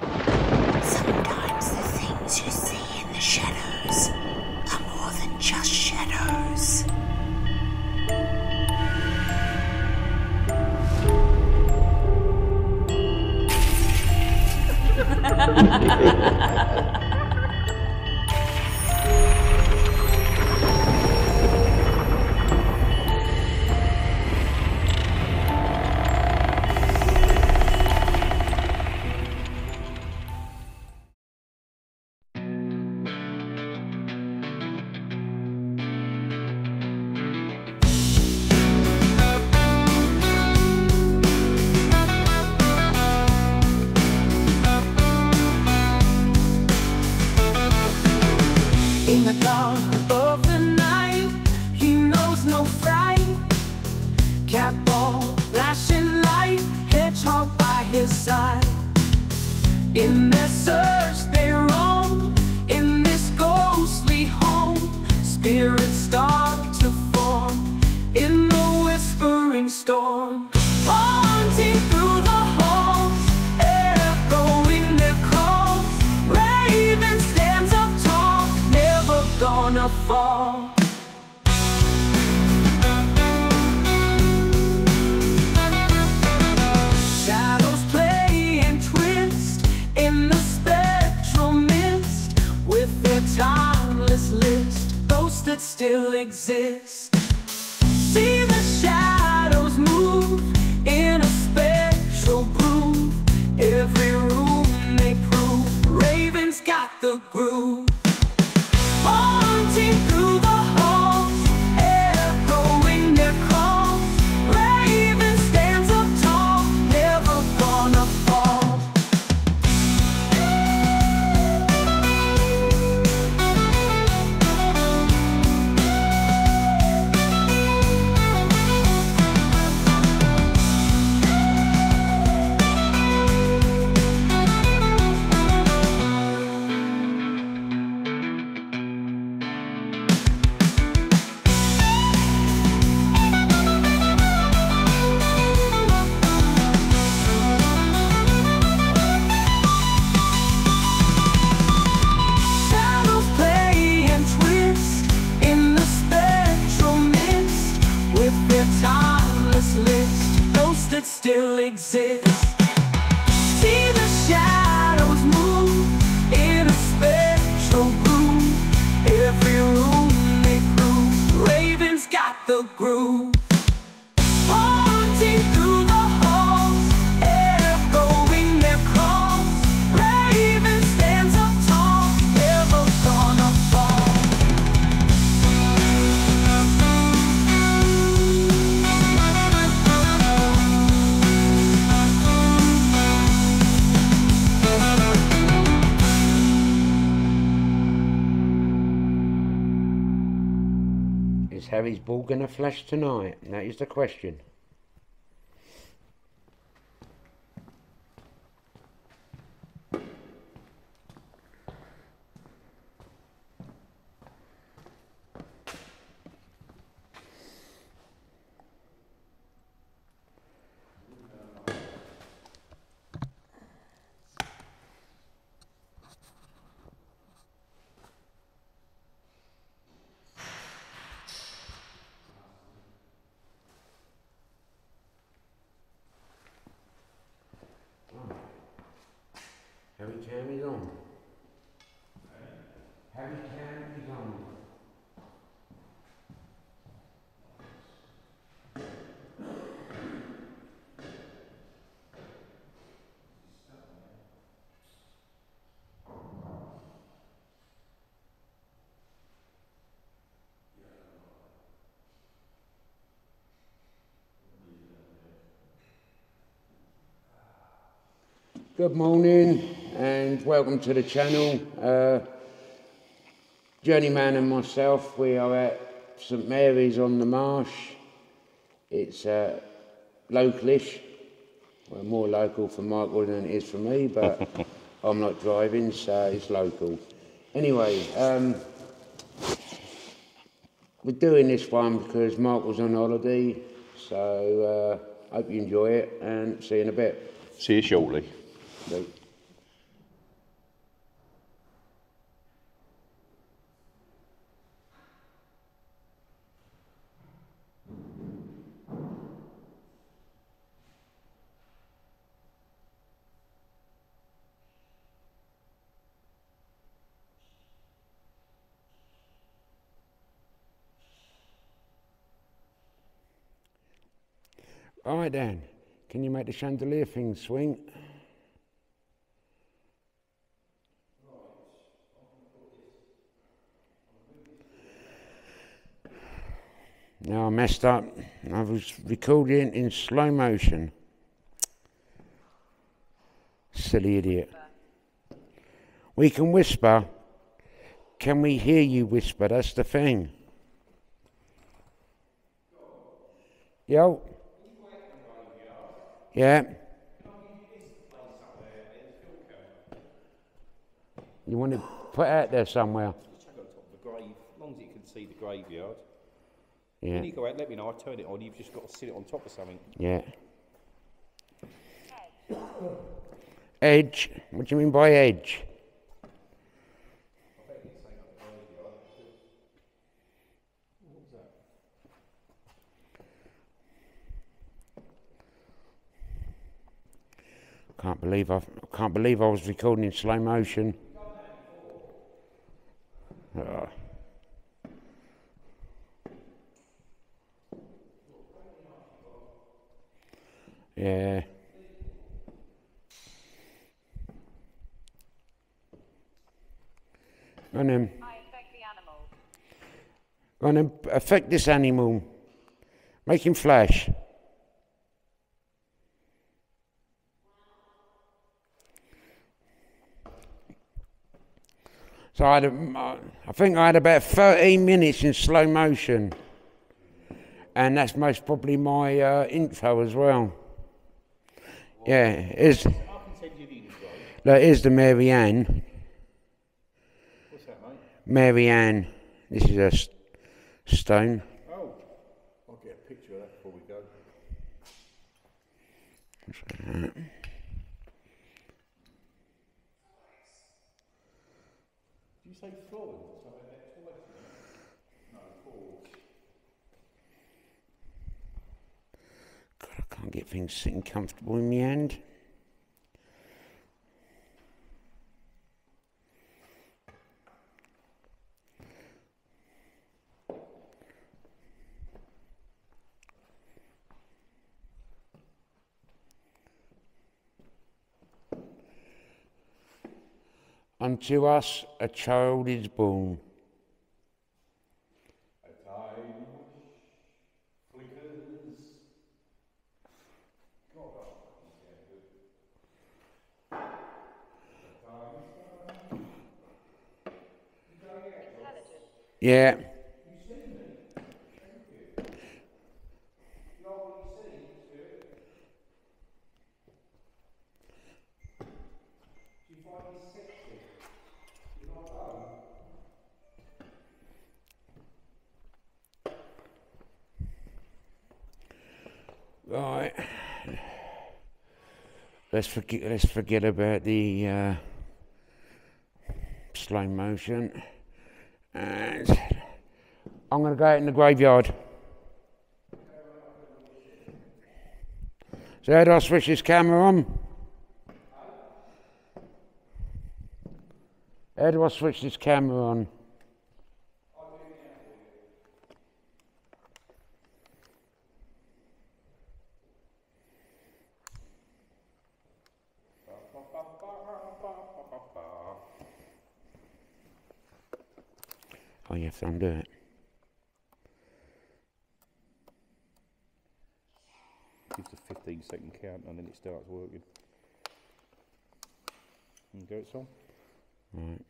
Sometimes the things you see in the shadows are more than just shadows. going to flash tonight? That is the question. Harry Cam is on. Harry Cam is on. Good morning and welcome to the channel. Uh, Journeyman and myself, we are at St Mary's on the Marsh. It's uh, localish, well, more local for Michael than it is for me, but I'm not driving, so it's local. Anyway, um, we're doing this one because Michael's on holiday, so uh, hope you enjoy it and see you in a bit. See you shortly. All right Dan, Can you make the chandelier thing swing? Now I messed up. I was recording in slow motion. Silly idiot. We can whisper. Can we hear you whisper? That's the thing. Yo. Yeah. You want to put it out there somewhere? Just chuck on top of the grave, as long as you can see the graveyard. Yeah. When you go out, let me know. I turn it on. You've just got to sit it on top of something. Yeah. Edge. What do you mean by edge? Can't believe I can't believe I was recording in slow motion. Ugh. Yeah. And then, I affect the animals. go on then, affect this animal. Make him flash. So I had, a, I think I had about 13 minutes in slow motion. And that's most probably my uh, intro as well. Yeah, it's, I can send you the look, here's the Mary Ann. What's that, mate? Mary Ann. This is a s- stone. Oh, I'll get a picture of that before we go. Did you say Florence? Something like that twice? No, four. Can't get things sitting comfortable in the hand. Unto us a child is born. Yeah. Right. Let's forget. Let's forget about the uh, slow motion, and I'm going to go out in the graveyard. So how do I switch this camera on? How do I switch this camera on? Oh, you have to undo it. Gives a 15 second count and then it starts working. And go it's on. Right.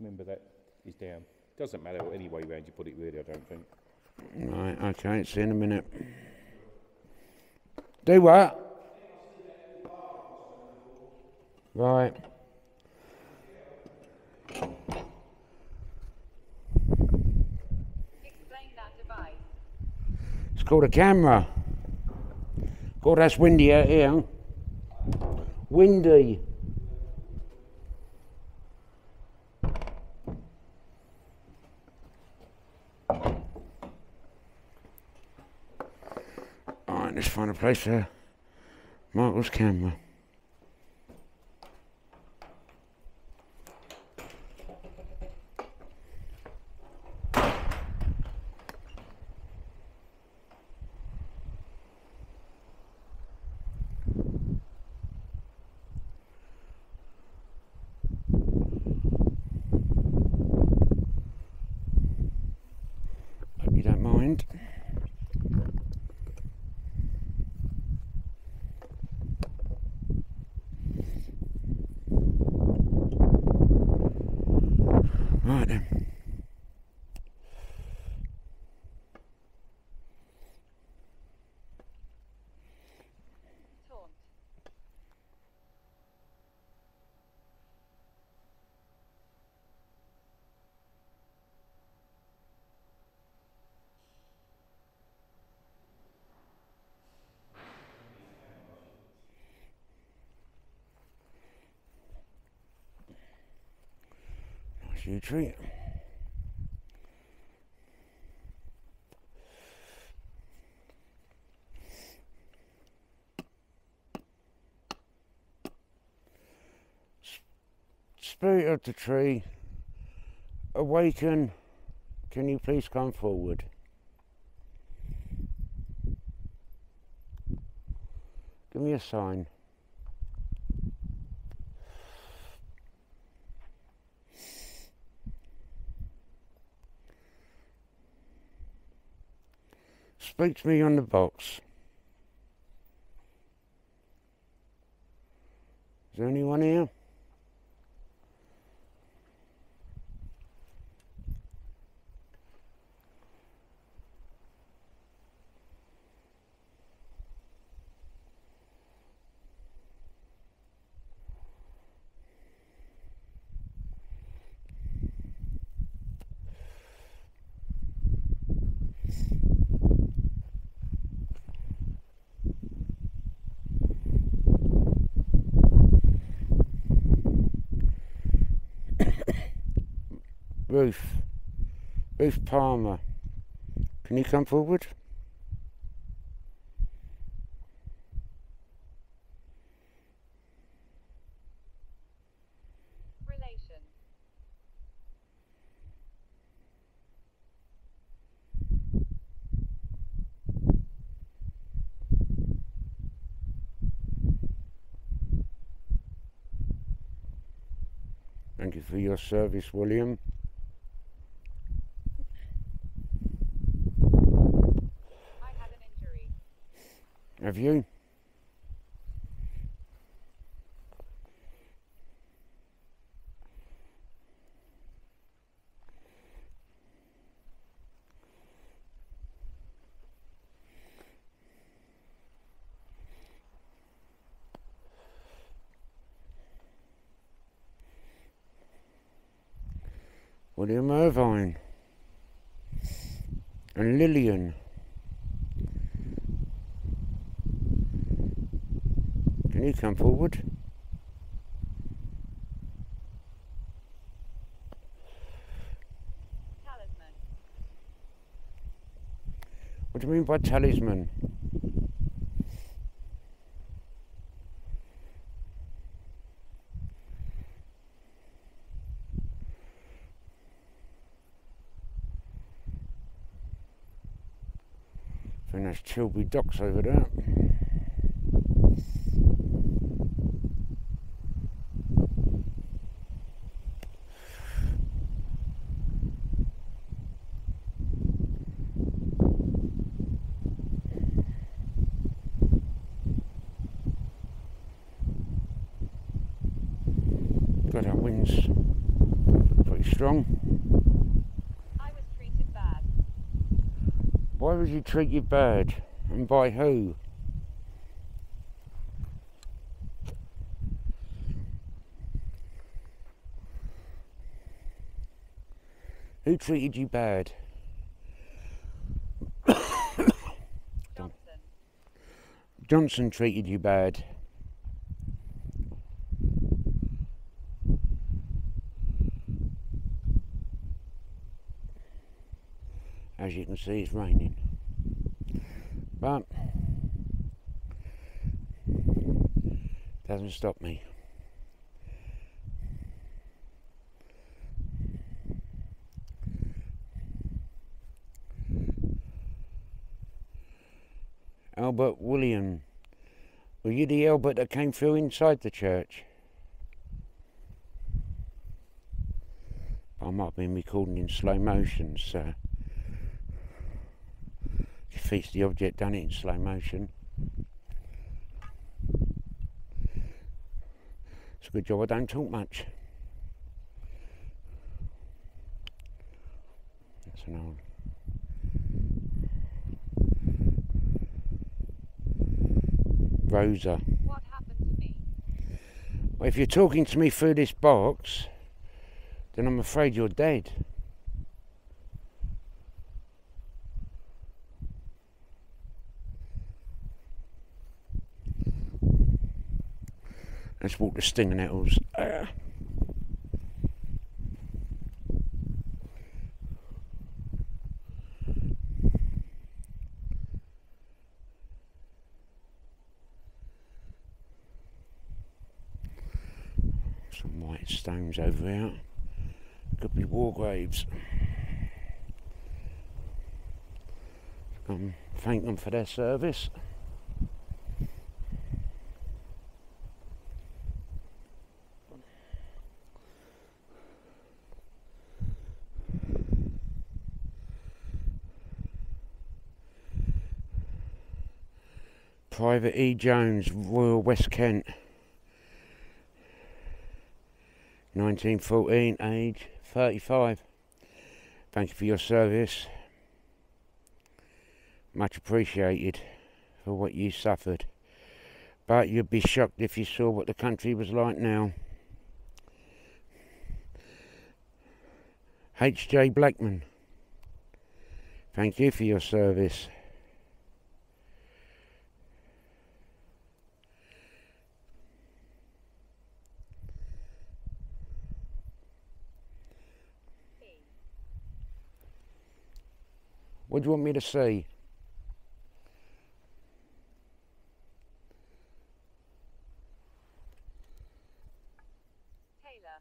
Remember that is down. Doesn't matter any way round you put it really, I don't think. Right, okay, see you in a minute. Do what? Right. Explain that device. It's called a camera. God, that's windy out here. Windy. Find a place uh, for Michael's camera. mind. Right then. Taunt. Spirit of the tree, awaken. Can you please come forward? Give me a sign. Speak to me on the box. Is there anyone here? Ruth. Ruth Palmer. Can you come forward? Relation. Thank you for your service, William. I had an injury. Have you? William Irvine and Lillian. Can you come forward? Talisman. What do you mean by talisman? Think that's Chilby Docks over there. God, our wind's pretty strong. I was treated bad. Why would you treat you bad? And by who? Who treated you bad? Johnson. Johnson treated you bad. As you can see, it's raining. But doesn't stop me. Albert William. Were you the Albert that came through inside the church? I might have been recording in slow motion, so. Defeats the object done it in slow motion. It's a good job I don't talk much. That's an old. Rosa. What happened to me? Well, if you're talking to me through this box, then I'm afraid you're dead. Let's walk the stinging nettles. Ah. Some white stones over there. Could be war graves. Um, thank them for their service. Private E. Jones, Royal West Kent. 1914, age 35. Thank you for your service. Much appreciated for what you suffered. But you'd be shocked if you saw what the country was like now. H.J. Blackman. Thank you for your service. What do you want me to say? Taylor.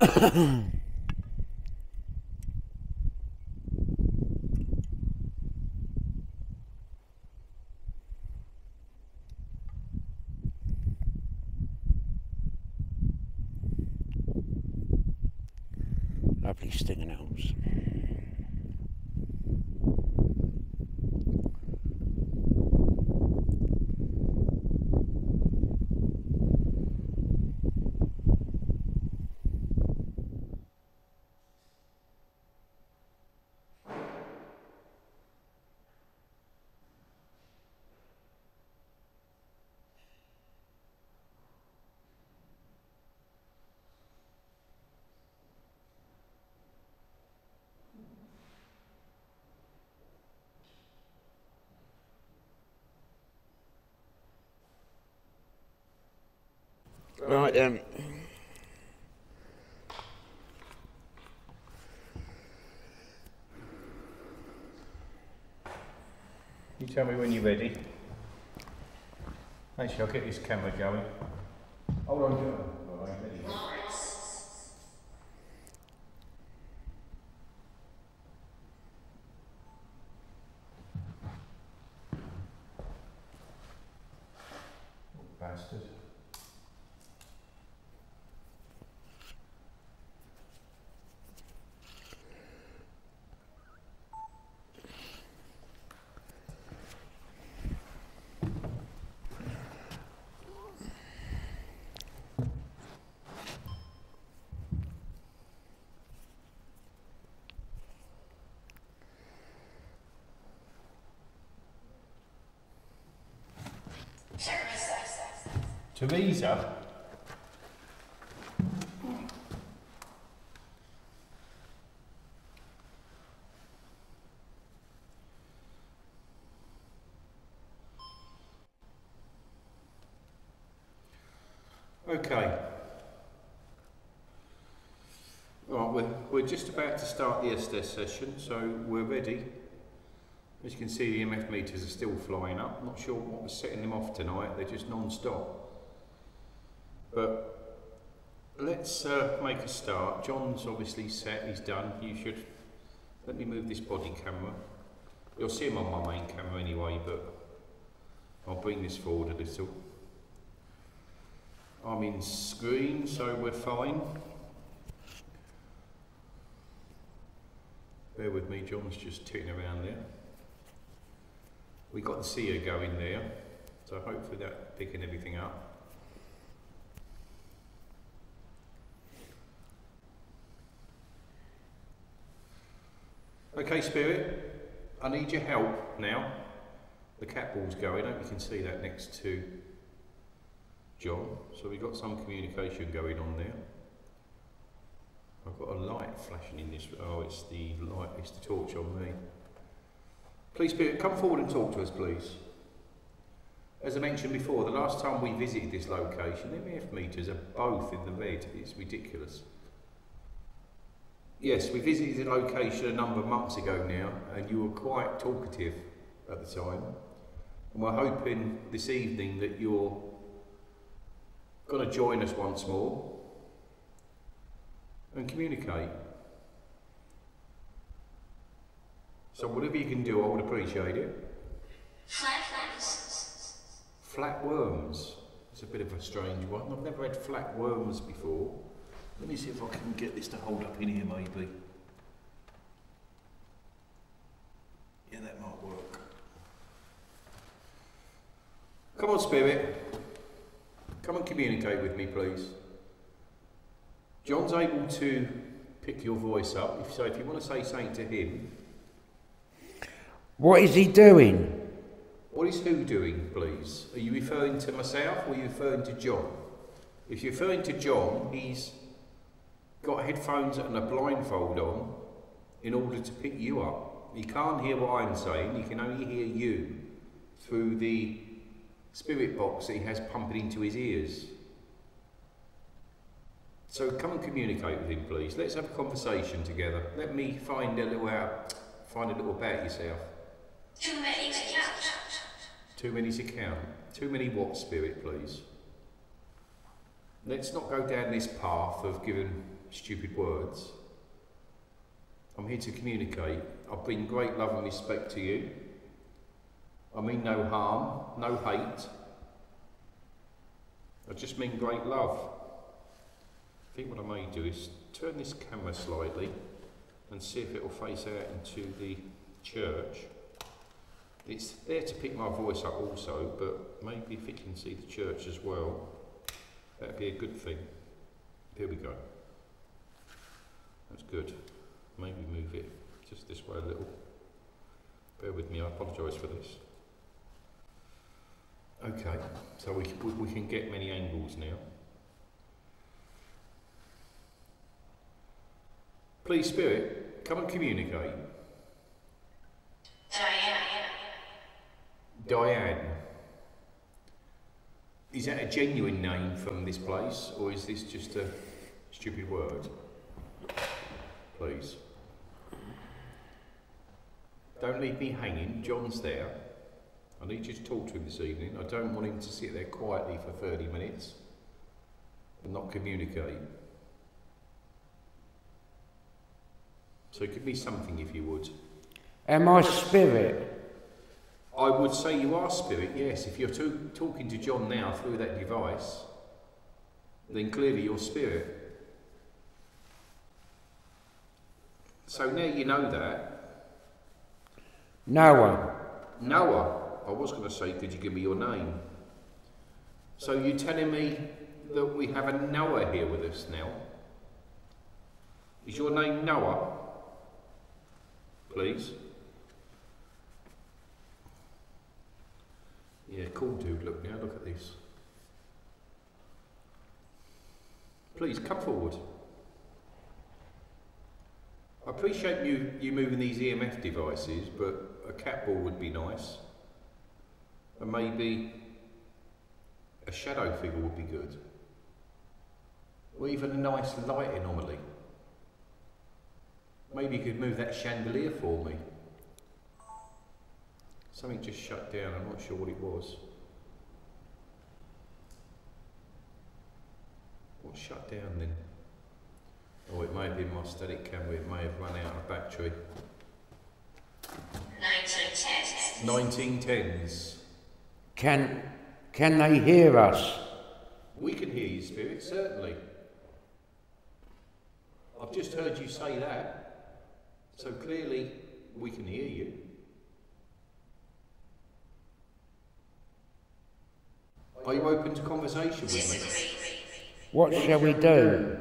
Lovely stinging owls. Right then. You tell me when you're ready. Actually, I'll get this camera going. Hold on, John. Well, I ain't ready yet. Bastard. Teresa? Okay. Right, we're, we're just about to start the Estes session, so we're ready. As you can see, the EMF meters are still flying up. Not sure what was setting them off tonight, they're just non-stop. But let's uh, make a start. John's obviously set, he's done. You should let me move this body camera. You'll see him on my main camera anyway, but I'll bring this forward a little. I'm in screen, so we're fine. Bear with me, John's just ticking around there. We got the seer going there, so hopefully that picking everything up. Okay, Spirit, I need your help now. The cat ball's going, I hope you can see that next to John. So we've got some communication going on there. I've got a light flashing in this. Oh, it's the light, it's the torch on me. Please, Spirit, come forward and talk to us, please. As I mentioned before, the last time we visited this location, the EMF meters are both in the red. It's ridiculous. Yes, we visited the location a number of months ago now, and you were quite talkative at the time. And we're hoping this evening that you're going to join us once more and communicate. So whatever you can do, I would appreciate it. Flat worms. It's a bit of a strange one. I've never had flat worms before. Let me see if I can get this to hold up in here maybe. Yeah, that might work. Come on, Spirit. Come and communicate with me, please. John's able to pick your voice up. If, so if you want to say something to him, What is he doing? what is who doing, please? Are you referring to myself or are you referring to John? If you're referring to John, he's got headphones and a blindfold on in order to pick you up. He can't hear what I'm saying, he can only hear you through the spirit box that he has pumping into his ears. So come and communicate with him, please. Let's have a conversation together. Let me find a little out, find a little about yourself. Too many to count. Too many to count. Too many what, Spirit, please? Let's not go down this path of giving stupid words. I'm here to communicate. I bring great love and respect to you. I mean no harm, no hate. I just mean great love. I think what I may do is turn this camera slightly and see if it will face out into the church. It's there to pick my voice up also, but maybe if it can see the church as well, that'd be a good thing. Here we go. That's good. Maybe move it just this way a little. Bear with me, I apologise for this. Okay, so we, we, can get many angles now. Please, Spirit, come and communicate. Diane. Is that a genuine name from this place, or is this just a stupid word? Please. Don't leave me hanging. John's there. I need you to talk to him this evening. I don't want him to sit there quietly for 30 minutes and not communicate. So give me something if you would. Am I spirit? I would say you are spirit, yes. If you're to- talking to John now through that device, then clearly you're spirit. So now you know that. Noah. Noah, I was going to say, could you give me your name? So you're telling me that we have a Noah here with us now? Is your name Noah? Please. Yeah, cool dude. Look now, look at this. Please come forward. I appreciate you, you moving these EMF devices, but a cat ball would be nice. And maybe a shadow figure would be good. Or even a nice light anomaly. Maybe you could move that chandelier for me. Something just shut down, I'm not sure what it was. What shut down then? Oh, it may have been my static camera, it may have run out of battery. 1910. 1910s. Can, can they hear us? We can hear you, Spirit, certainly. I've just heard you say that, so clearly we can hear you. Are you open to conversation with me? What shall we do?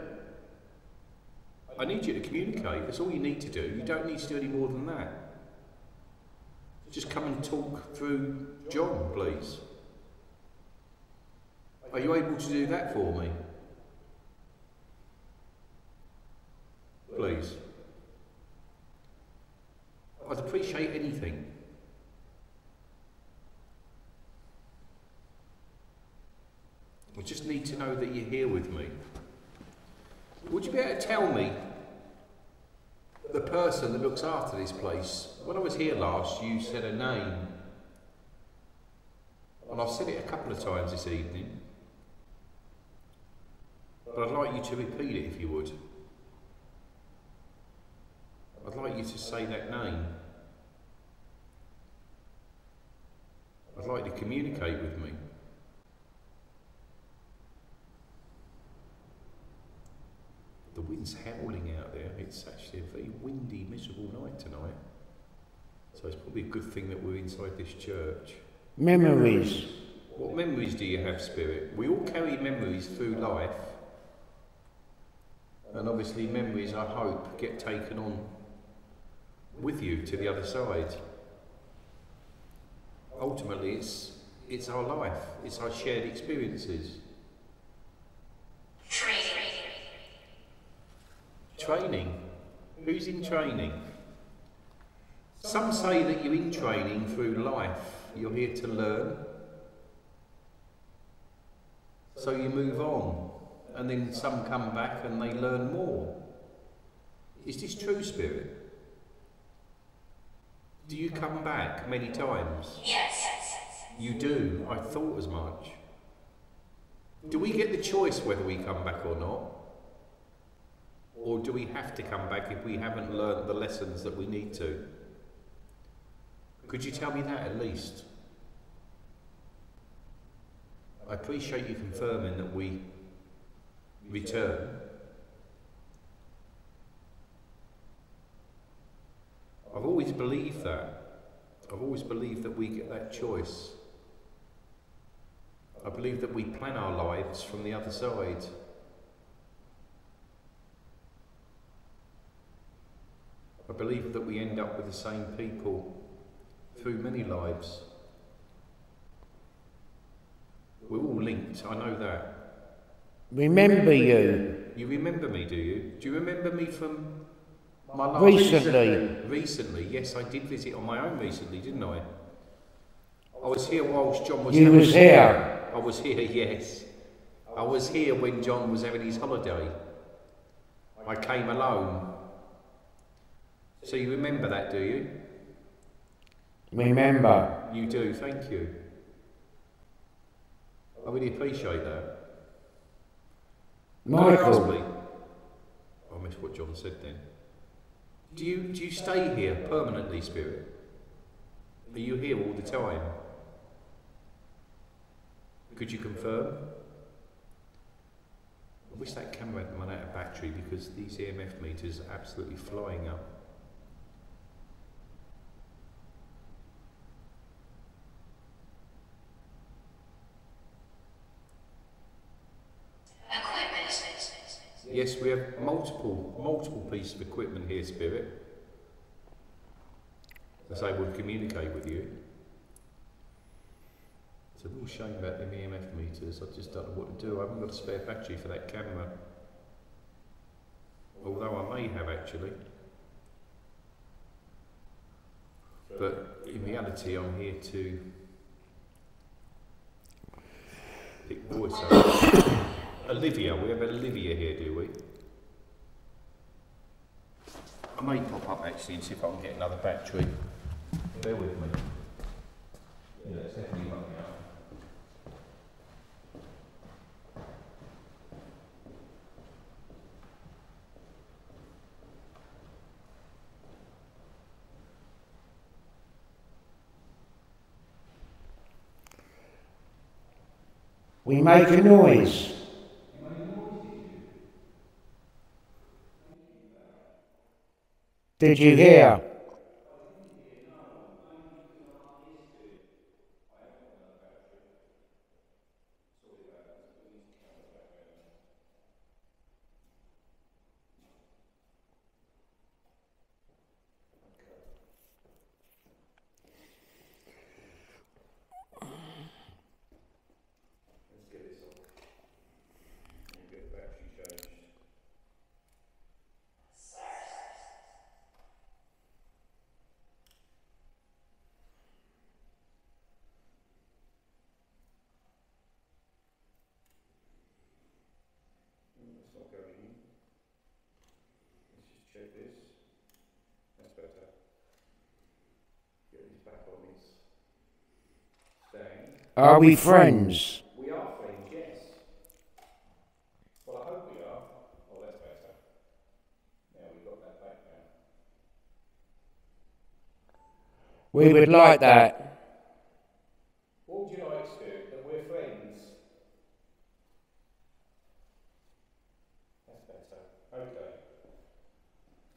I need you to communicate. That's all you need to do. You don't need to do any more than that. Just come and talk through John, please. Are you able to do that for me? Please. I'd appreciate anything. I just need to know that you're here with me. Would you be able to tell me the person that looks after this place? When I was here last, you said a name. And I've said it a couple of times this evening. But I'd like you to repeat it if you would. I'd like you to say that name. I'd like to communicate with me. The wind's howling out there. It's actually a very windy, miserable night tonight. So it's probably a good thing that we're inside this church. Memories. What memories do you have, Spirit? We all carry memories through life. And obviously, memories, I hope, get taken on with you to the other side. Ultimately, it's, it's our life, it's our shared experiences. Training. Who's in training? Some say that you're in training through life. You're here to learn. So you move on. And then some come back and they learn more. Is this true, Spirit? Do you come back many times? Yes. You do. I thought as much. Do we get the choice whether we come back or not? Or do we have to come back if we haven't learned the lessons that we need to? Could you tell me that at least? I appreciate you confirming that we return. I've always believed that. I've always believed that we get that choice. I believe that we plan our lives from the other side. I believe that we end up with the same people through many lives. We're all linked, I know that. Remember you. You remember me, do you? Do you remember me from my last Recently. Recently, yes, I did visit on my own recently, didn't I? I was here whilst John was You was here. I was here, yes. I was here when John was having his holiday. I came alone. So you remember that, do you? Remember. You do, thank you. I really appreciate that. Can I ask, Michael. I missed what John said then. Do you do you stay here permanently, Spirit? Are you here all the time? Could you confirm? I wish that camera hadn't run out of battery because these EMF meters are absolutely flying up. Yes, we have multiple, multiple pieces of equipment here, Spirit, that's able to communicate with you. It's a real shame about them EMF meters. I just don't know what to do. I haven't got a spare battery for that camera. Although I may have actually. But in reality, I'm here to pick voice up. Olivia, we have Olivia here, do we? I may pop up actually and see if I can get another battery. Bear with me. We make a noise. Did you hear? Let's get this off. And get the battery changed. Mm, It's not going in. Let's just check this. That's better. Get this back on its stand. Are we friends? We are friends, yes. Well, I hope we are. Oh, that's better. Now we've got that back now. We would like that. What would you like, Spirit? That we're friends? That's better. Okay.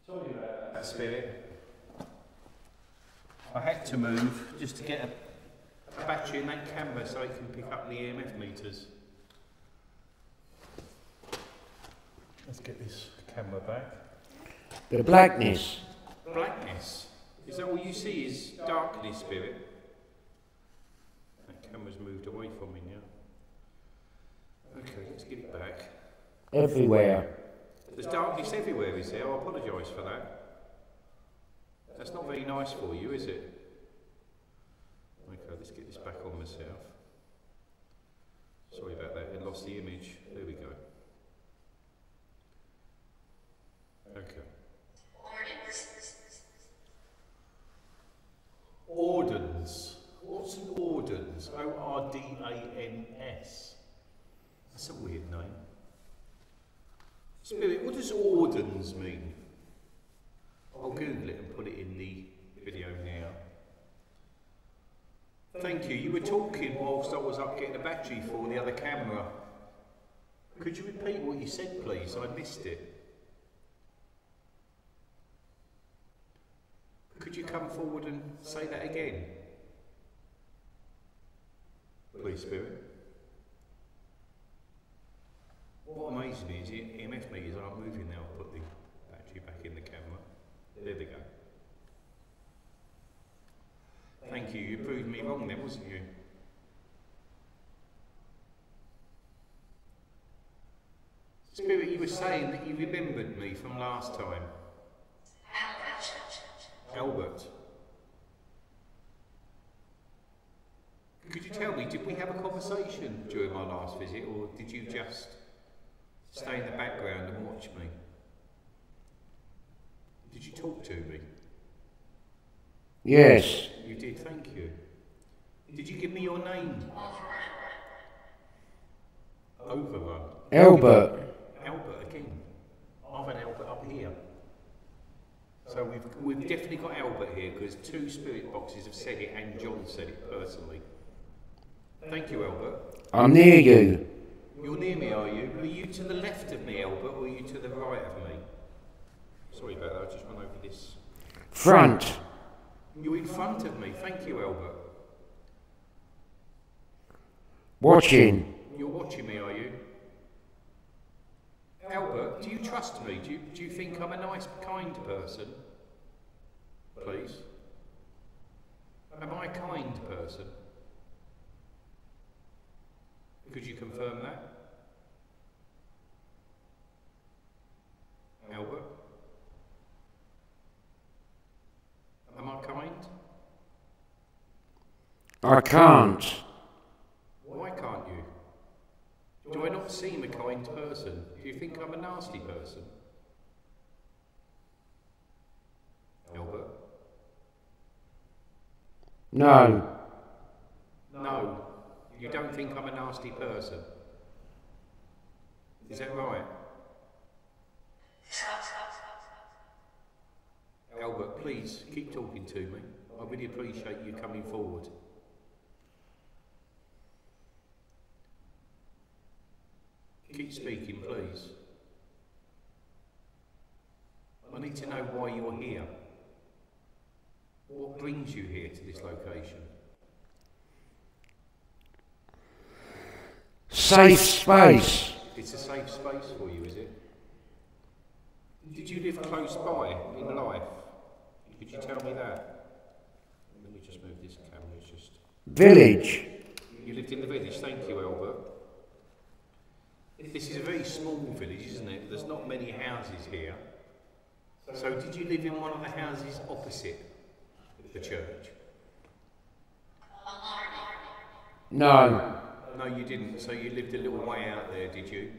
Sorry about that, Spirit. I had to move just to get a, a battery in that camera so it can pick up the EMF meters. Let's get this camera back. The blackness. Blackness. Is that all you see? Is darkness, spirit? That camera's moved away from me now. Okay, let's get it back. Everywhere. There's darkness everywhere, is there? I apologise for that. That's not very nice for you, is it? Let's get this back on myself. Sorry about that, I lost the image. There we go. Okay. Ordens. What's an ordens? O R D A N S. That's a weird name. Spirit, what does ordens mean? I'll Google it and put it in the video now. Thank you. You were talking whilst I was up getting a battery for the other camera. Could you repeat what you said, please? I missed it. Could you come forward and say that again? Please, Spirit. What amazes me is the EMF meters aren't moving now. I'll put the battery back in the camera. There they go. Thank you. You proved me wrong then, wasn't you? Spirit, you were saying that you remembered me from last time. Albert. Could you tell me, did we have a conversation during my last visit, or did you just stay in the background and watch me? Did you talk to me? Yes. You did, thank you. Did you give me your name? Overrun. Albert. Albert again. I've had Albert up here. So we've, we've definitely got Albert here because two spirit boxes have said it and John said it personally. Thank you, Albert. I'm near you. You're near me, are you? Are you to the left of me, Albert, or are you to the right of me? Sorry about that, I just run over this. Front. You're in front of me. Thank you, Albert. Watching. You're watching me, are you? Albert, do you trust me? Do you, do you think I'm a nice, kind person? Please. Am I a kind person? Could you confirm that? Albert? Am I kind? I can't. Why can't you? Do I not seem a kind person? Do you think I'm a nasty person? Albert? No. No. You don't think I'm a nasty person? Is that right? Albert, please keep talking to me. I really appreciate you coming forward. Keep speaking, please. I need to know why you're here. What brings you here to this location? Safe space. It's a safe space for you, is it? Did you live close by in life? Could you tell me that? Let me just move this camera. It's just. Village. You lived in the village. Thank you, Albert. This is a very small village, isn't it? There's not many houses here. So, did you live in one of the houses opposite the church? No. No, you didn't. So you lived a little way out there, did you?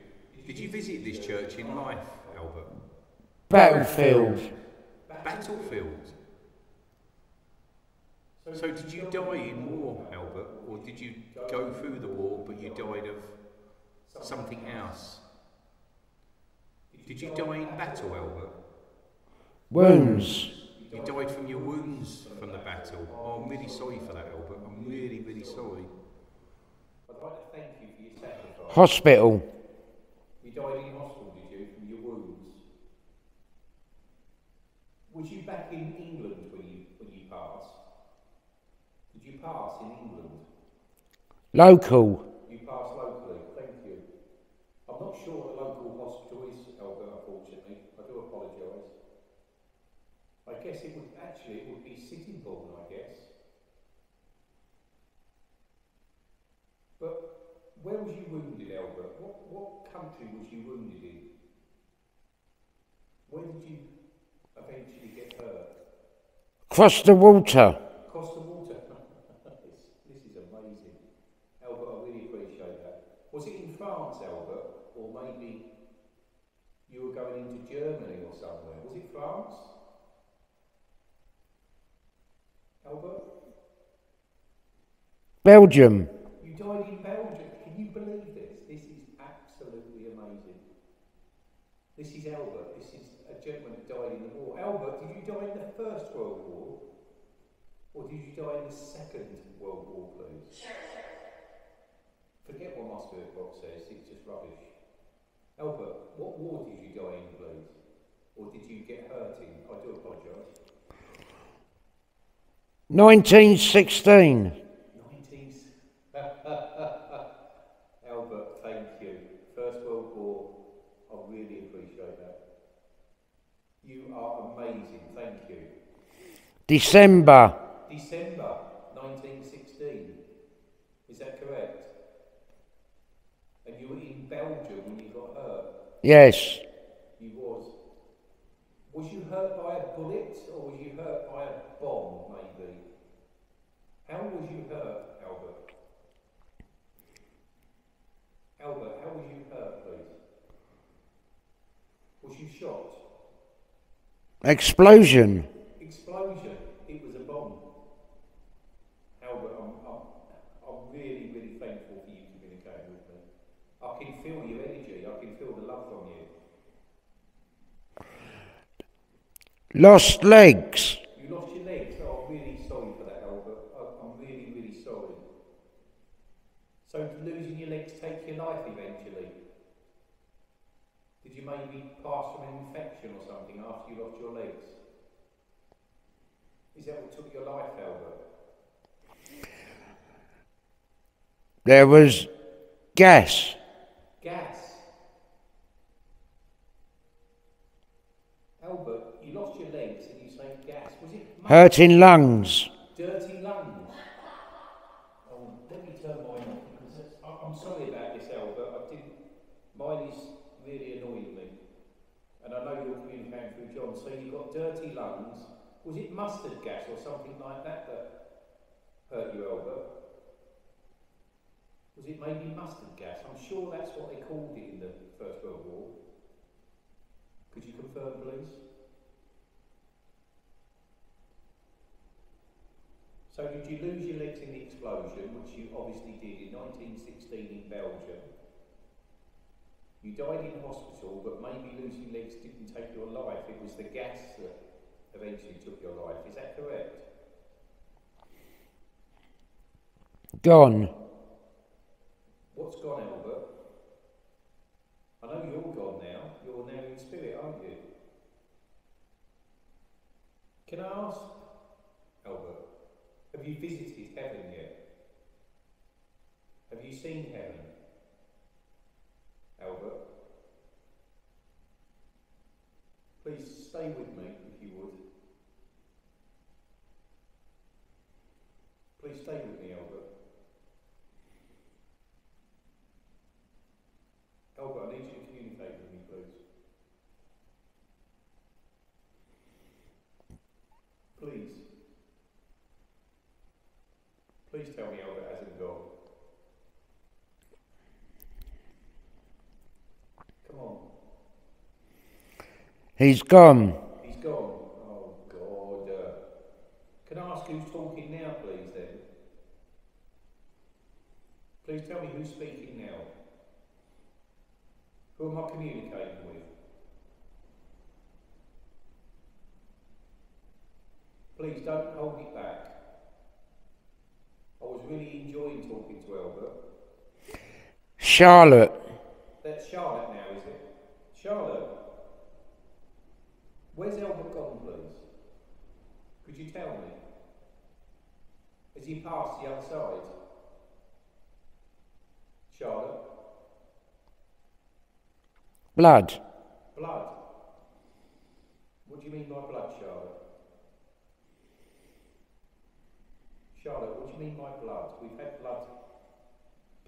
Did you visit this church in life, Albert? Battlefield. Battlefield. So did you die in war, Albert, or did you go through the war but you died of something else? Did you die in battle, Albert? Wounds. You died from your wounds from the battle. Oh, I'm really sorry for that, Albert. I'm really, really sorry. I'd like to thank you for your sacrifice. Hospital. You died in hospital, did you, from your wounds? Was you back in England when you when you passed? Did you pass in England? Local. You passed locally. Thank you. I'm not sure the local hospital is, Albert. Unfortunately, I do apologise. I guess it would actually it would be Sittingbourne, I guess. But where was you wounded, Albert? What what country was you wounded in? Where did you eventually get hurt? Cross the water. Across the water. this, this is amazing. Albert, I really appreciate that. Was it in France, Albert? Or maybe you were going into Germany or somewhere? Was it France? Albert? Belgium. You died in Belgium. Can you believe this? This is absolutely amazing. This is Albert. This is a gentleman that died in the war. Albert, did you die in the First World War? Or did you die in the Second World War, please? Forget what my spirit box says, it's just rubbish. Albert, what war did you die in, please? Or did you get hurt in? I do apologise. 1916. 90s. Albert, thank you. First World War, I really appreciate that. You are amazing, thank you. December. December 1916, is that correct? And you were in Belgium when you got hurt? Yes. You was. Was you hurt by a bullet or was you hurt by a bomb, maybe? How was you hurt, Albert? Albert, how was you hurt, please? Was you shot? Explosion. Explosion. It was a bomb. Albert, I'm, really, really thankful for you communicating with me. I can feel your energy. I can feel the love from you. Lost legs. You lost your legs. Oh, I'm really sorry for that, Albert. I'm really, really sorry. So losing your legs take your life eventually? Did you maybe pass from an infection or something after you lost your legs? Is that what took your life, Albert? There was gas. Gas. Albert, you lost your legs and you say gas. Was it Hurting lungs. dirty lungs? Oh, let me turn mine off because I'm sorry about this, Albert. I didn't. Mine is really annoying me, and I know you're communicating through John. So you got dirty lungs. Was it mustard gas or something like that that hurt you, Albert? It maybe mustard gas? I'm sure that's what they called it in the First World War. Could you confirm, please? So did you lose your legs in the explosion, which you obviously did in 1916 in Belgium? You died in hospital, but maybe losing legs didn't take your life. It was the gas that eventually took your life. Is that correct? Gone. What's gone, Albert? I know you're gone now. You're now in spirit, aren't you? Can I ask, Albert, have you visited heaven yet? Have you seen heaven? Albert? Please stay with me if you would. Please stay with me, Albert I need you to communicate with me, please. Please. Please tell me Albert hasn't gone. Come on. He's gone. Oh God. Uh, can I ask who's talking now, please? Then. Please tell me who's speaking now. Who am I communicating with? Please don't hold it back. I was really enjoying talking to Albert. Charlotte. That's Charlotte now, is it? Charlotte? Where's Albert gone, please? Could you tell me? Has he passed the other side? Charlotte? Blood. Blood? What do you mean by blood, Charlotte? Charlotte, what do you mean by blood? We've had blood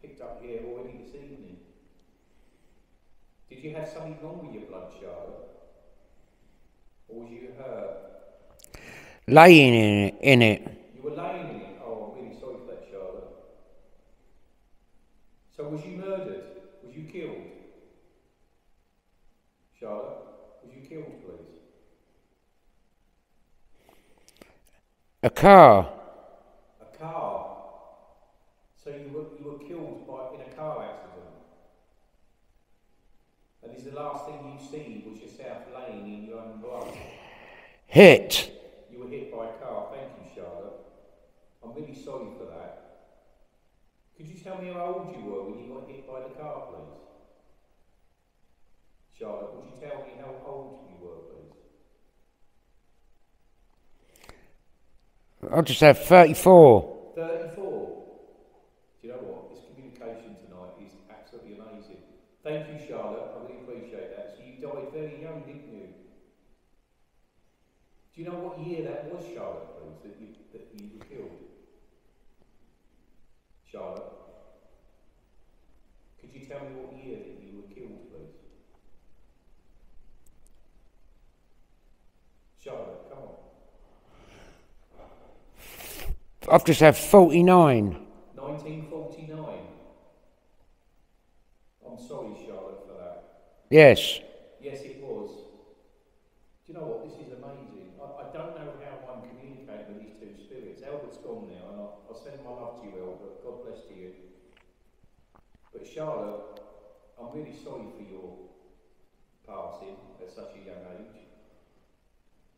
picked up here already this evening. Did you have something wrong with your blood, Charlotte? Or was you hurt? Laying in it. In it. You were laying in it. Oh, I'm really sorry for that, Charlotte. So was you murdered? Was you killed? Charlotte, was you killed, please? A car. A car. So you were you were killed by in a car accident. And is the last thing you see was yourself laying in your own blood. Hit. You were hit by a car. Thank you, Charlotte. I'm really sorry for that. Could you tell me how old you were when you got hit by the car, please? Charlotte, would you tell me how old you were, please? I'll just have 34. 34. Do you know what? This communication tonight is absolutely amazing. Thank you, Charlotte. I really appreciate that. So you died very young, didn't you? Do you know what year that was, Charlotte, please, that you, that you were killed? Charlotte? Could you tell me what year that you were killed, please? Charlotte, come on. I've just had 49. 1949. I'm sorry, Charlotte, for that. Yes. Yes, it was. Do you know what? This is amazing. I, I don't know how I'm communicating with these two spirits. Albert's gone now, and I'll, I'll send my love to you, Albert. God bless to you. But Charlotte, I'm really sorry for your passing at such a young age.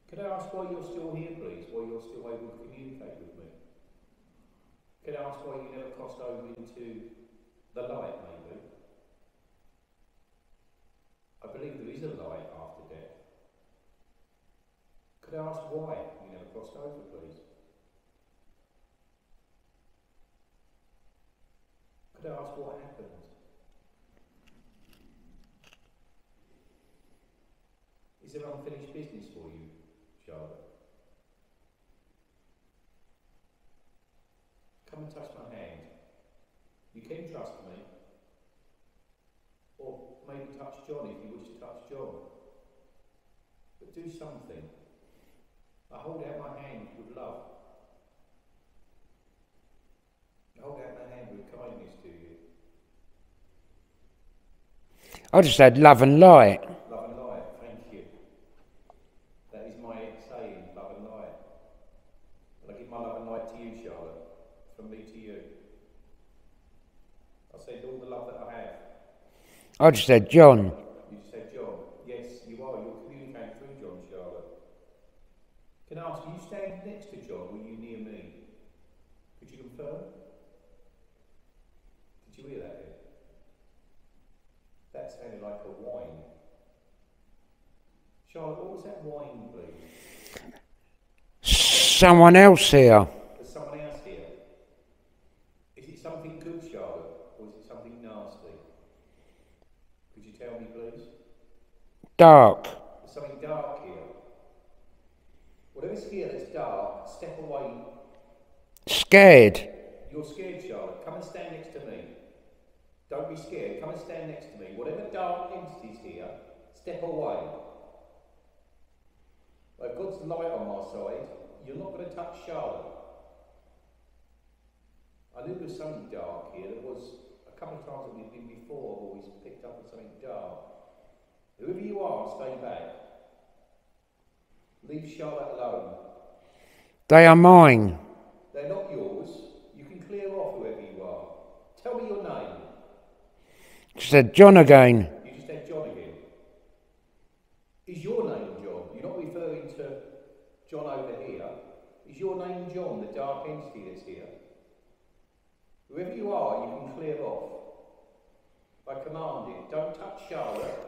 Could I ask why you're still here, please? Why you're still able to communicate with me? Could I ask why you never crossed over into the light, maybe? I believe there is a light after death. Could I ask why you never crossed over, please? Could I ask what happened? Is there unfinished business for you, Charlotte? Come and touch my hand. You can trust me. Or maybe touch John if you wish to touch John. But do something. I hold out my hand with love. I hold out my hand with kindness to you. I just had love and light. Love and light, thank you. That is my saying, love and light. And I give my love and light to you, Charlotte, from me to you. I send all the love that I have. I just had John. You just said John. Yes, you are. You're communicating through John, Charlotte. Can I ask, are you standing next to John? Were you near me? Could you confirm? Did you hear that? Ed? That sounded like a whine. Charlotte, what was that whine, please? Someone else here. There's someone else here. Is it something good, Charlotte, or is it something nasty? Could you tell me, please? Dark. There's something dark here. Whatever's here that's dark, step away. Scared. You're scared, Charlotte. Come and stand next to me. Don't be scared. Come and stand next to me. Whatever dark entity's here, step away. I've God's light on my side. You're not going to touch Charlotte. I knew there was something dark here. There was a couple of times that we've been before, I've always picked up on something dark. Whoever you are, stay back. Leave Charlotte alone. They are mine. They're not yours. You can clear off whoever you are. Tell me your name. She said, John again. You just said John again. Is your name John? You're not referring to John over here. Is your name John, the dark entity that's here? Whoever you are, you can clear off. I command it. Don't touch Charlotte.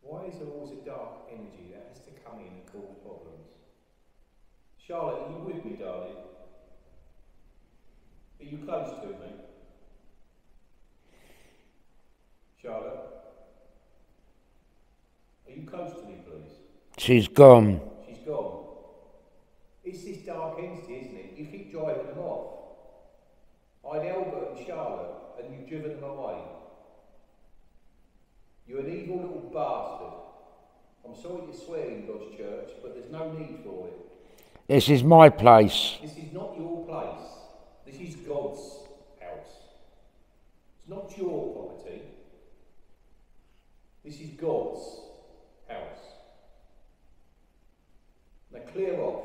Why is there always a dark energy that has to come in and cause problems? Charlotte, are you with me, darling? Are you close to me? Charlotte? Are you close to me, please? She's gone. She's gone. It's this dark entity, isn't it? You keep driving them off. I'd Albert and Charlotte, and you've driven them away. You're an evil little bastard. I'm sorry to swear in God's church, but there's no need for it. This is my place. This is not your place. This is God's house. It's not your property. This is God's house. Now clear off.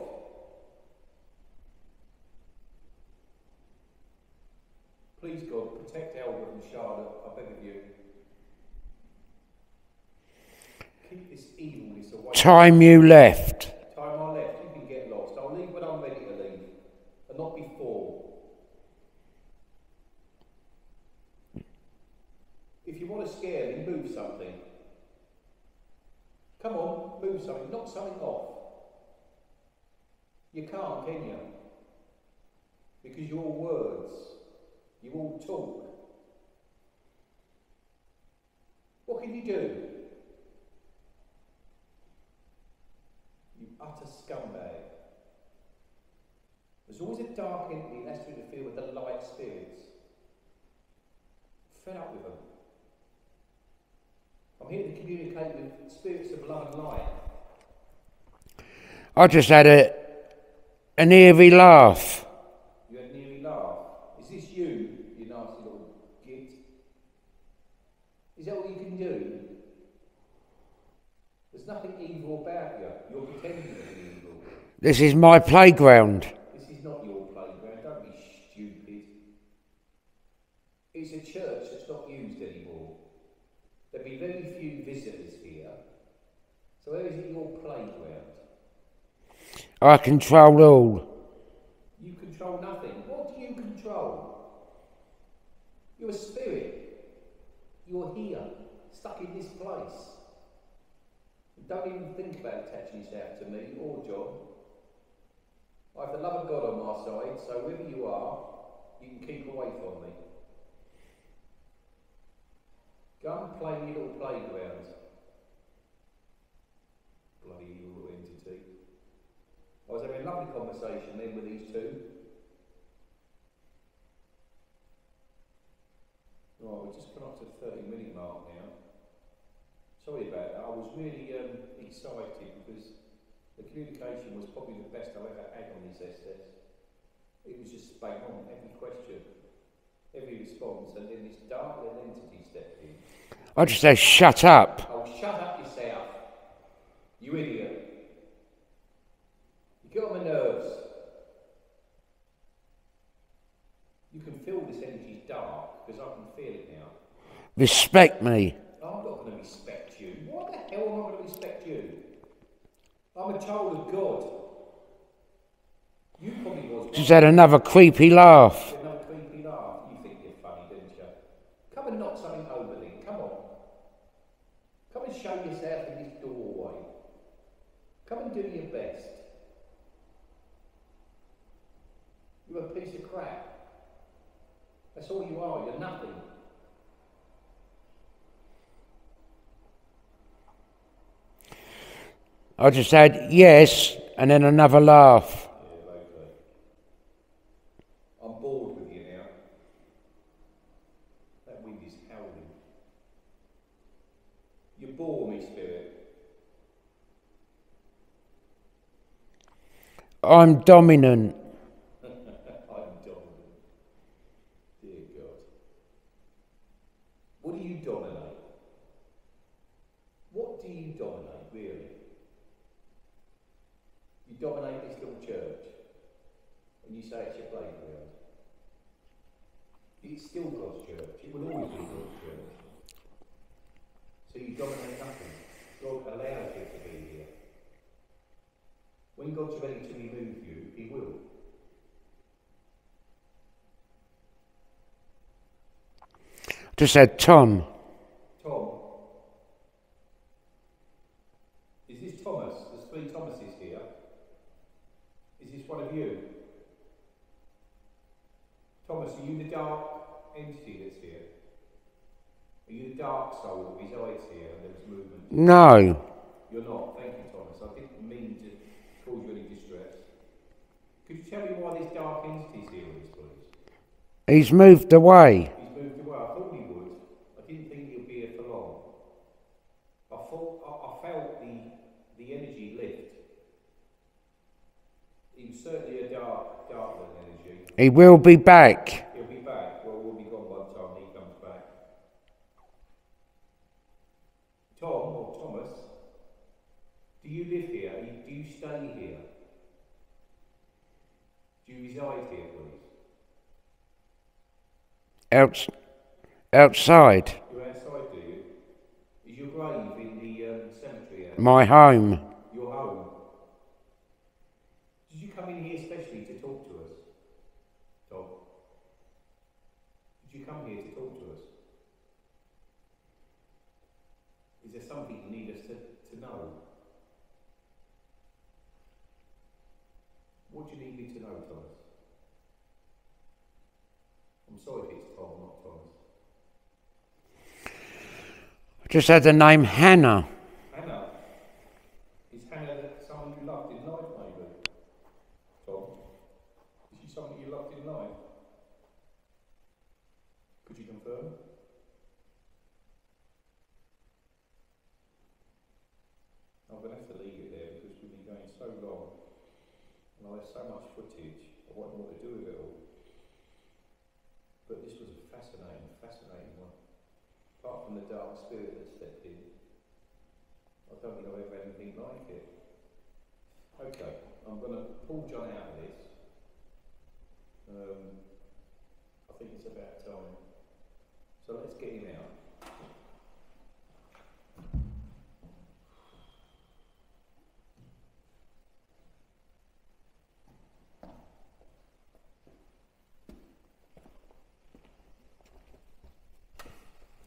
Please, God, protect Albert and Charlotte, I beg of you. Keep this evilness away. Time you left. Time I left, you can get lost. I'll leave when I'm ready to leave, and not before. If you want to scare me, move something. Come on, move something. Knock something off. You can't, can you? Because you're words. You all talk. What can you do? You utter scumbag. There's always a dark entity that has to interfere with the light spirits. Fed up with them. I'm here to communicate with spirits of love and light. I just had a an eerie laugh. You had nearly laugh. Is this you, you nasty little git? Is that what you can do? There's nothing evil about you. You're pretending to be evil. This is my playground. This is not your playground. Don't be stupid. It's a church that's not used anymore. There'll be very few visitors here. So where is it your playground? I control all. You control nothing. What do you control? You're a spirit. You're here, stuck in this place. Don't even think about attaching yourself to me or John. I have the love of God on my side, so wherever you are, you can keep away from me. Go and play in your little playground. Bloody evil entity. I was having a lovely conversation then with these two. Right, we've just come up to the 30 minute mark now. Sorry about that. I was really um, excited because the communication was probably the best I've ever had on this SS. It was just bang on, every question, every response, and then this dark little entity stepped in. I just say, shut up. Oh, shut up yourself, you idiot. Get on my nerves. You can feel this energy's dark because I can feel it now. Respect me. I'm not going to respect you. Why the hell am I going to respect you? I'm a child of God. You probably was. She's had another creepy laugh. Another creepy laugh. You think you're funny, don't you? Come and knock something over then. Come on. Come and show yourself in this doorway. Come and do your best. You're a piece of crap. That's all you are. You're nothing. I just had yes and then another laugh. Yeah, okay. I'm bored with you now. That wind is howling. You bore me, spirit. I'm dominant. I'm dominant. Dear God. What do you dominate? What do you dominate, really? You dominate this little church, and you say it's your playground. It's still God's church. It will always be God's church. So you dominate nothing. God allows you to be here. When God's ready to remove you, He will. Just had Tom. Tom. Is this Thomas? There's three Thomases here. Is this one of you? Thomas, are you the dark entity that's here? Are you the dark soul that resides here and there's movement? No. You're not. Thank you, Thomas. I didn't mean to cause you any distress. Could you tell me why this dark entity's here with us, please? He's moved away. He's moved away. I thought he would. I didn't think he'd be here for long. I thought I, I felt the the energy lift. He was certainly a dark, energy. He will be back. He'll be back. Well, we'll be gone by the time he comes back. Tom or Thomas, do you live here? Do you stay here? Do you reside here, please? Out, outside. You're outside, do you? Is your grave in the um, cemetery? My home? Did you come in here especially to talk to us, Tom? Did you come here to talk to us? Is there something you need us to, to know? What do you need me to know, Thomas? I'm sorry if it's Tom, not Thomas. Just had the name. Hannah. Is Hannah someone you loved in life, maybe? Tom? Is she someone you loved in life? Could you confirm? I'm going to have to leave it there because we've been going so long and I have so much footage. I won't know what to do with it all. But this was a fascinating, fascinating one. Apart from the dark spirit that stepped in, I don't think I've ever had anything like it. Okay, I'm going to pull John out of this. Um, I think it's about time. So let's get him out.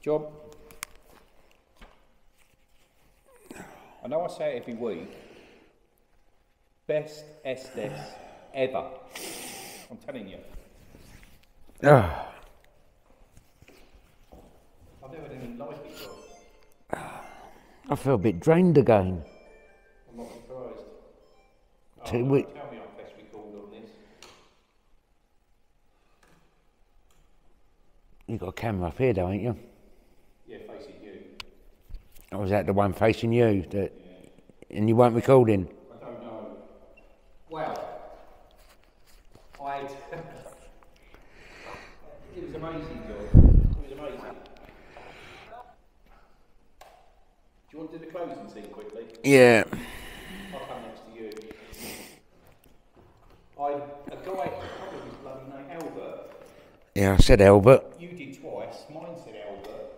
Job. I know I say it every week. Best Estes ever. I'm telling you. Ah, I've never had anything like it, Job. I feel a bit drained again. I'm not surprised. Two Oh, we- Tell me I'm best recalled on this. You got a camera up here, though, ain't you? Yeah, facing you. Or was that the one facing you? That, and you weren't recording? I don't know. Well, I. it was amazing, Job. It was amazing. Do you want to do the closing scene quickly? Yeah. I'll come next to you. I, a guy, I can't remember his bloody name, Albert. Yeah, I said Albert. You did twice. Mine said Albert.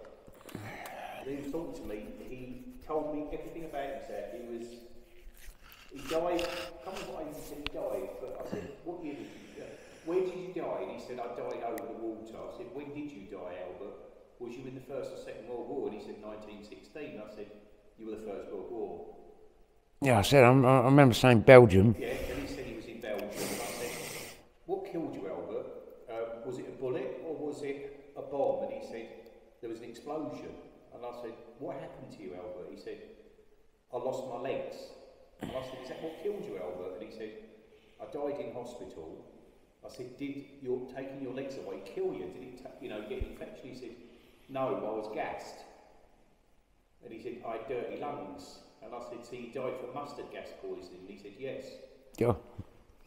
He was talking to me. He told me everything about himself. He was he died, I can't remember what age he said he died, but I said, what year did you, uh, when did you die? And he said, I died over the water. I said, when did you die, Albert? Was you in the First or Second World War? And he said, 1916. I said, you were the First World War. Yeah, I said, I'm, I remember saying Belgium. Yeah, and he said he was in Belgium. Said, what killed you, Albert? Uh, was it a bullet or was it a bomb? And he said, there was an explosion. And I said, what happened to you, Albert? He said, I lost my legs. And I said, is that what killed you, Albert? And he said, I died in hospital. I said, did your taking your legs away kill you? Did it, ta- you know, get infection? He said, no, I was gassed. And he said, I had dirty lungs. And I said, so you died from mustard gas poisoning? And he said, yes. Yeah.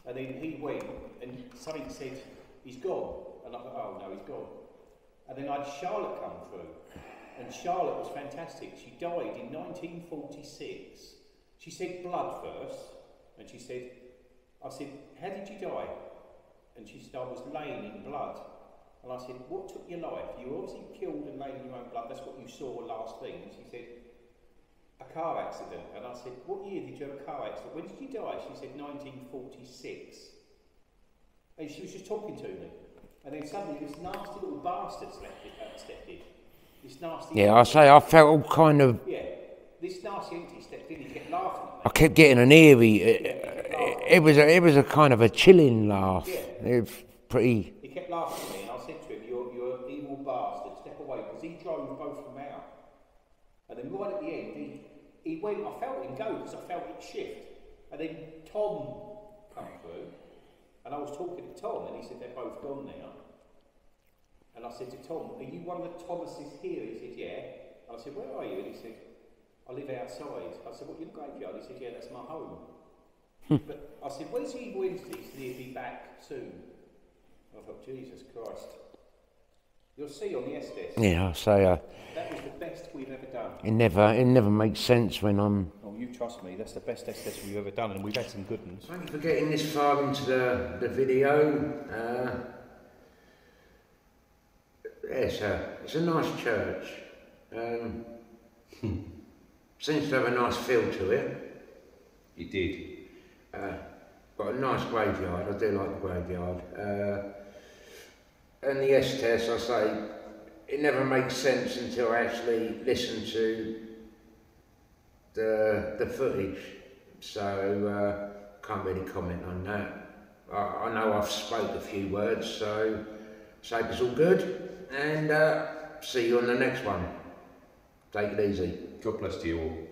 And then he went and something said, he's gone. And I thought, oh no, he's gone. And then I had Charlotte come through. And Charlotte was fantastic. She died in 1946. She said blood first. And she said, I said, how did you die? And she said, I was laying in blood. And I said, what took your life? You obviously killed and made in your own blood. That's what you saw last thing. And she said, a car accident. And I said, what year did you have a car accident? When did you die? She said, 1946. And she was just talking to me. And then suddenly this nasty little bastard stepped in. Uh, stepped in. This nasty... Yeah, I say I felt all kind of. Yeah. This nasty entity stepped in. He kept laughing I at me. kept getting an eerie. It, it, it was a, it was a kind of a chilling laugh. It was pretty. He kept laughing at me, and I said to him, "You're, you're an evil bastard. Step away," because he drove both of them out. And then right at the end, he he went. I felt him go because I felt it shift. And then Tom come through, and I was talking to Tom, and he said they're both gone now. And I said to Tom, "Are you one of the Thomases here?" He said, "Yeah." And I said, "Where are you?" And he said, "I live outside." I said, "What, you in the graveyard?" He said, "Yeah, that's my home." Hmm. but I said, "When's he Wednesday? He'll be back soon." I thought, Jesus Christ. You'll see on the Estes, Yeah, I say uh, that was the best we've ever done. it never it never makes sense when I'm. Oh, you trust me, that's the best Estes we've ever done, and we've had some good ones. Thank you for getting this far into the, the video. Uh, it's, a, it's a nice church. Um, seems to have a nice feel to it. You did. Uh, got a nice graveyard. I do like the graveyard. And the Estes, I say, it never makes sense until I actually listen to the the footage. So uh, can't really comment on that. I, I know I've spoke a few words, so so it's all good. And uh, see you on the next one. Take it easy. God bless to you all.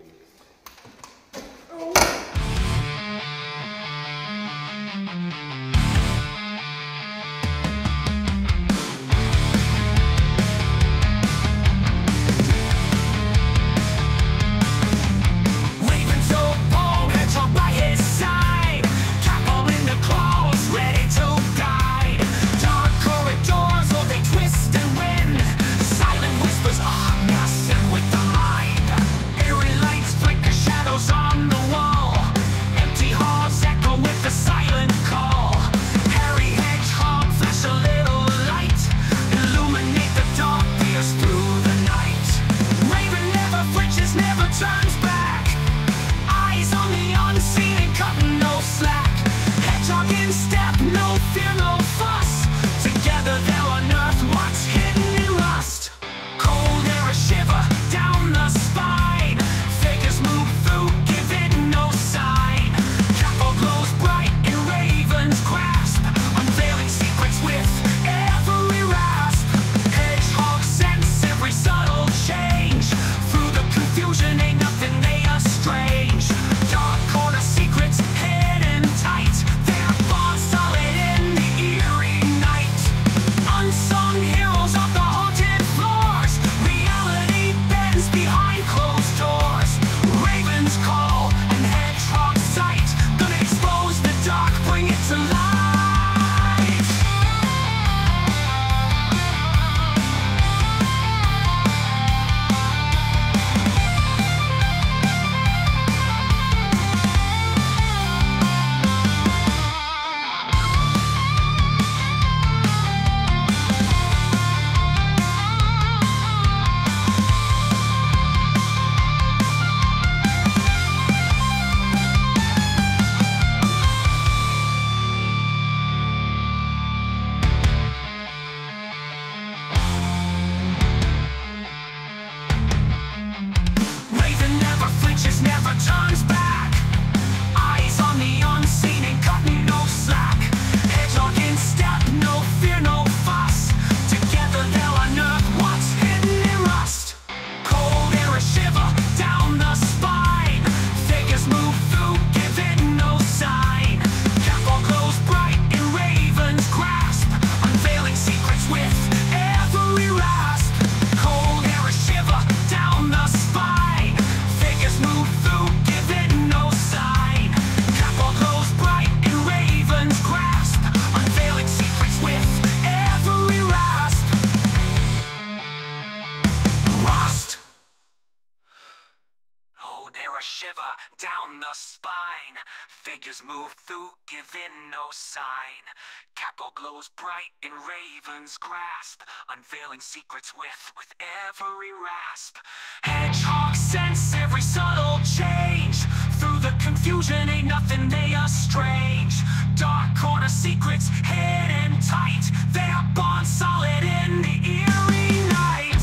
raven's grasp, unveiling secrets with, with every rasp. Hedgehog sense every subtle change, through the confusion ain't nothing they are strange. Dark corner secrets hidden tight, they are born solid in the eerie night.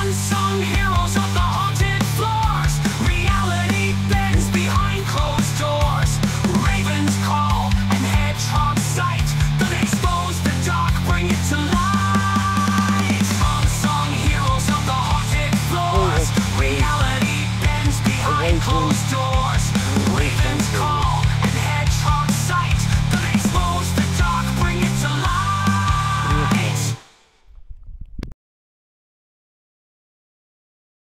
Unsung heroes of the